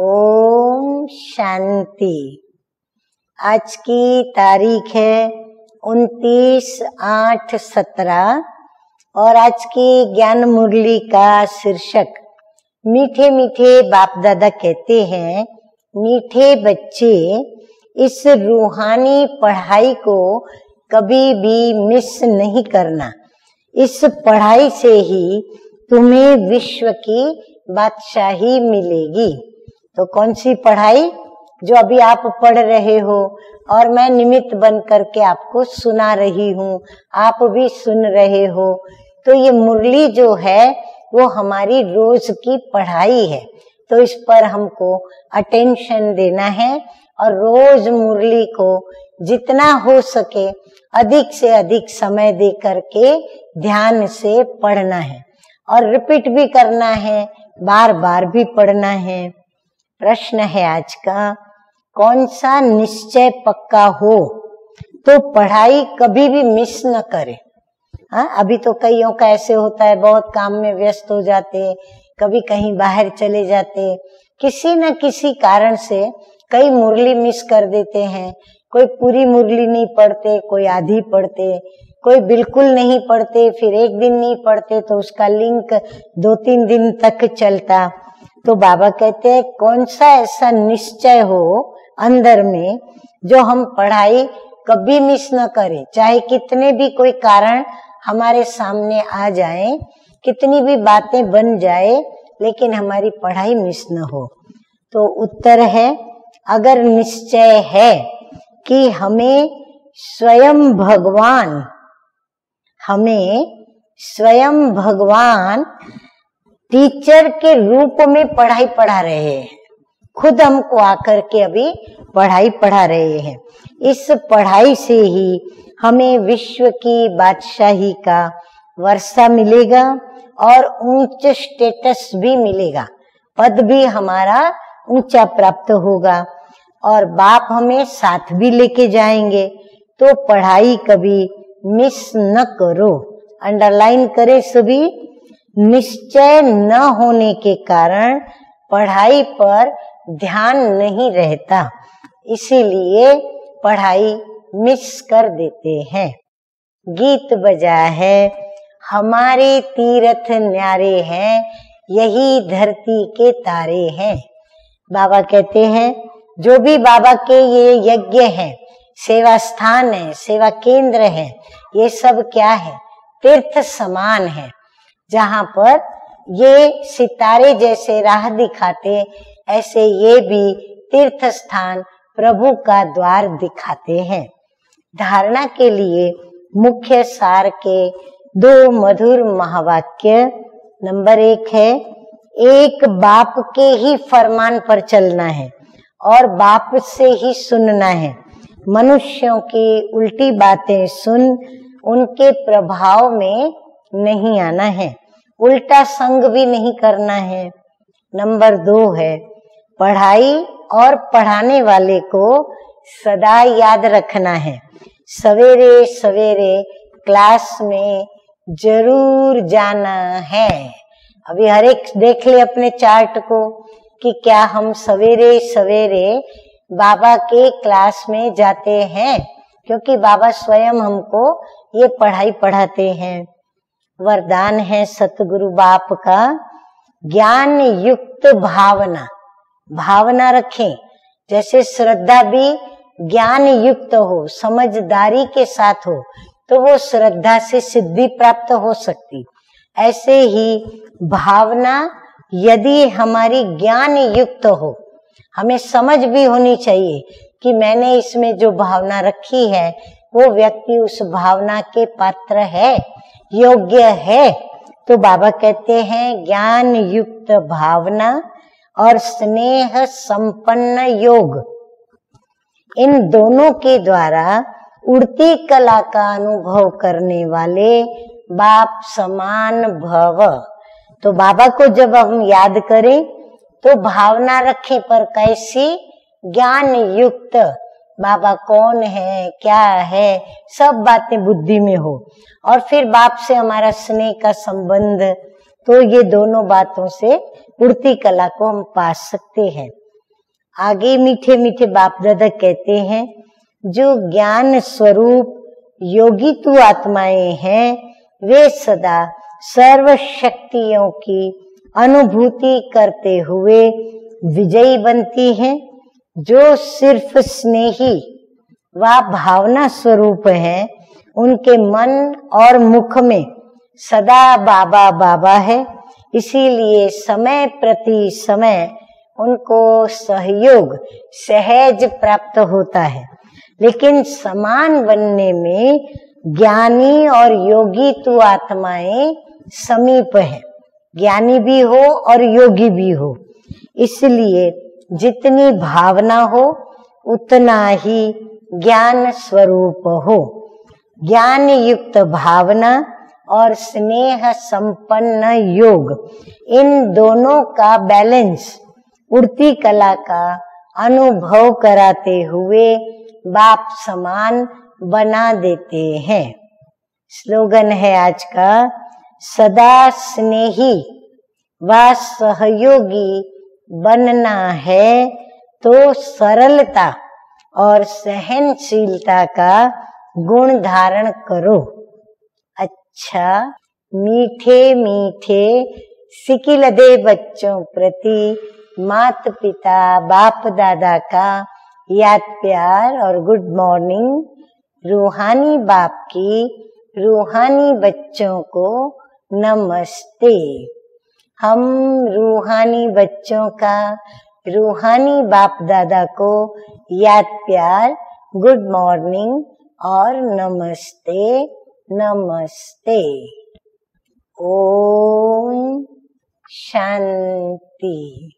ओम शांति। आज की तारीख है उनतीस आठ सत्रह और आज की ज्ञान मुरली का शीर्षक, मीठे मीठे बाप दादा कहते हैं, मीठे बच्चे, इस रूहानी पढ़ाई को कभी भी मिस नहीं करना। इस पढ़ाई से ही तुम्हें विश्व की बादशाही मिलेगी। तो कौन सी पढ़ाई जो अभी आप पढ़ रहे हो? और मैं निमित्त बन करके आपको सुना रही हूँ, आप भी सुन रहे हो। तो ये मुरली जो है, वो हमारी रोज की पढ़ाई है। तो इस पर हमको अटेंशन देना है और रोज मुरली को जितना हो सके अधिक से अधिक समय दे करके ध्यान से पढ़ना है। और रिपीट भी करना है बार बार भी पढ़ना है। प्रश्न है आज का, कौन सा निश्चय पक्का हो तो पढ़ाई कभी भी मिस न करे। हाँ अभी तो कईयों का ऐसे होता है, बहुत काम में व्यस्त हो जाते, कभी कहीं बाहर चले जाते। किसी न किसी कारण से कई मुरली मिस कर देते हैं। कोई पूरी मुरली नहीं पढ़ते, कोई आधी पढ़ते, कोई बिल्कुल नहीं पढ़ते, फिर एक दिन नहीं पढ़ते तो उसका लिंक दो तीन दिन तक चलता। तो बाबा कहते हैं, कौन सा ऐसा निश्चय हो अंदर में जो हम पढ़ाई कभी मिस न करें? चाहे कितने भी कोई कारण हमारे सामने आ जाए, कितनी भी बातें बन जाए, लेकिन हमारी पढ़ाई मिस न हो। तो उत्तर है, अगर निश्चय है कि हमें स्वयं भगवान, हमें स्वयं भगवान टीचर के रूप में पढ़ाई पढ़ा रहे हैं। खुद हमको आकर के अभी पढ़ाई पढ़ा रहे हैं। इस पढ़ाई से ही हमें विश्व की बादशाही का वर्षा मिलेगा और ऊंच स्टेटस भी मिलेगा। पद भी हमारा ऊँचा प्राप्त होगा और बाप हमें साथ भी लेके जाएँगे। तो पढ़ाई कभी मिस न करो। अंडरलाइन करे सभी निश्चय न होने के कारण पढ़ाई पर ध्यान नहीं रहता। इसीलिए पढ़ाई मिस कर देते हैं। गीत बजा है, हमारे तीर्थ न्यारे हैं, यही धरती के तारे हैं। बाबा कहते हैं, जो भी बाबा के ये यज्ञ हैं, सेवा स्थान है, सेवा केंद्र है, ये सब क्या है? तीर्थ समान है। जहाँ पर ये सितारे जैसे राह दिखाते, ऐसे ये भी तीर्थ स्थान प्रभु का द्वार दिखाते हैं। धारणा के लिए मुख्य सार के दो मधुर महावाक्य, नंबर एक है, एक बाप के ही फरमान पर चलना है और बाप से ही सुनना है। मनुष्यों की उल्टी बातें सुन, उनके प्रभाव में नहीं आना है। उल्टा संग भी नहीं करना है। नंबर दो है, पढ़ाई और पढ़ाने वाले को सदा याद रखना है। सवेरे सवेरे क्लास में ज़रूर जाना है। अभी हर एक देख ले अपने चार्ट को कि क्या हम सवेरे सवेरे बाबा के क्लास में जाते हैं, क्योंकि बाबा स्वयं हमको ये पढ़ाई पढ़ाते हैं। वरदान है सतगुरु बाप का, ज्ञान युक्त भावना। भावना रखें। जैसे श्रद्धा भी ज्ञान युक्त हो, समझदारी के साथ हो तो वो श्रद्धा से सिद्धि प्राप्त हो सकती। ऐसे ही भावना यदि हमारी ज्ञान युक्त हो, हमें समझ भी होनी चाहिए कि मैंने इसमें जो भावना रखी है, वो व्यक्ति उस भावना के पात्र है। योग्य है। तो बाबा कहते हैं, ज्ञान युक्त भावना और स्नेह संपन्न योग। इन दोनों के द्वारा उड़ती कला का अनुभव करने वाले बाप समान भव। तो बाबा को जब हम याद करें तो भावना रखे पर कैसी? ज्ञान युक्त बाबा कौन है, क्या है, सब बातें बुद्धि में हो। और फिर बाप से हमारा स्नेह का संबंध तो ये दोनों बातों से उड़ती कला को हम पा सकते हैं। आगे मीठे मीठे बाप दादा कहते हैं, जो ज्ञान स्वरूप योगी तु आत्माएँ हैं, वे सदा सर्व शक्तियों की अनुभूति करते हुए विजयी बनती हैं। जो सिर्फ़ स्नेही व भावना स्वरूप है, उनके मन और मुख में सदा बाबा बाबा है। इसीलिए समय प्रति समय उनको सहयोग, सहज प्राप्त होता है। लेकिन समान बनने में ज्ञानी और योगी तु आत्माएँ समीप है। ज्ञानी भी हो और योगी भी हो। इसलिए जितनी भावना हो, उतना ही ज्ञान स्वरूप हो। ज्ञान युक्त भावना और स्नेह संपन्न योग, इन दोनों का बैलेंस उड़ती कला का अनुभव कराते हुए बाप समान बना देते हैं। स्लोगन है आज का, सदा स्नेही व सहयोगी बनना है तो सरलता और सहनशीलता का गुण धारण करो। अच्छा मीठे मीठे सिकिलदे बच्चों प्रति माता पिता बाप दादा का याद प्यार और गुड मॉर्निंग। रूहानी बाप की रूहानी बच्चों को नमस्ते। हम रूहानी बच्चों का, रूहानी बाप दादा को याद प्यार, गुड मॉर्निंग और नमस्ते नमस्ते। ओम शांति।